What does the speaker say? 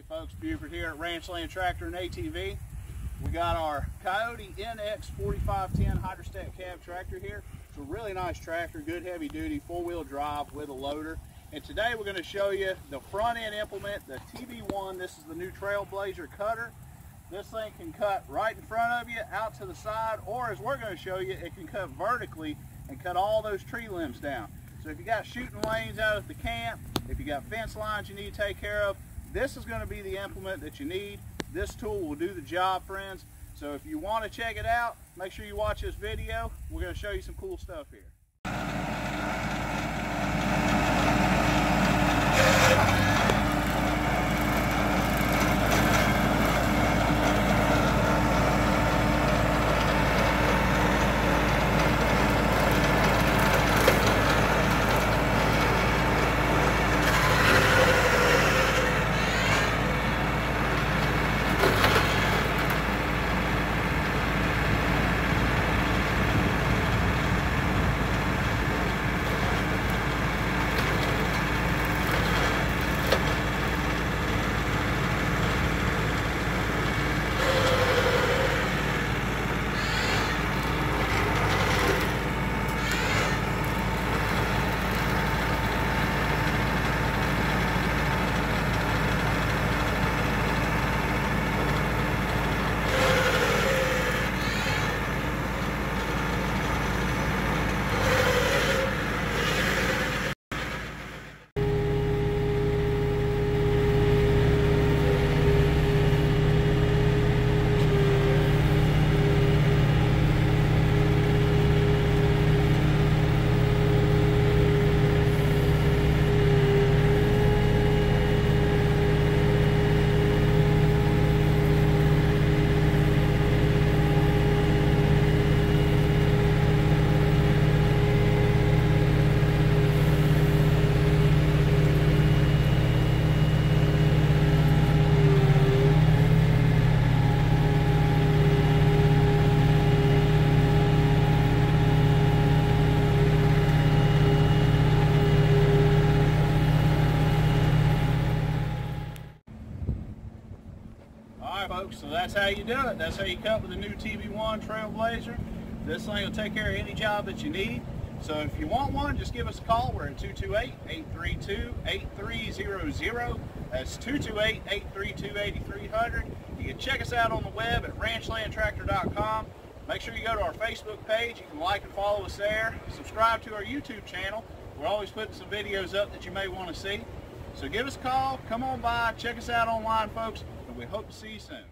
Hey folks, Buford here at Ranchland Tractor and ATV. We got our Kioti NX 4510 Hydrostat cab tractor here. It's a really nice tractor, good heavy duty, four wheel drive with a loader. And today we're going to show you the front end implement, the TB1. This is the new Trailblazer cutter. This thing can cut right in front of you, out to the side, or as we're going to show you, it can cut vertically and cut all those tree limbs down. So if you got shooting lanes out at the camp, if you got fence lines you need to take care of, this is going to be the implement that you need. This tool will do the job, friends. So if you want to check it out, make sure you watch this video. We're going to show you some cool stuff here. Folks. So that's how you do it. That's how you cut with a new TB1 Trailblazer. This thing will take care of any job that you need. So if you want one, just give us a call. We're at 228-832-8300. That's 228-832-8300. You can check us out on the web at ranchlandtractor.com. Make sure you go to our Facebook page. You can like and follow us there. Subscribe to our YouTube channel. We're always putting some videos up that you may want to see. So give us a call, come on by, check us out online, folks, and we hope to see you soon.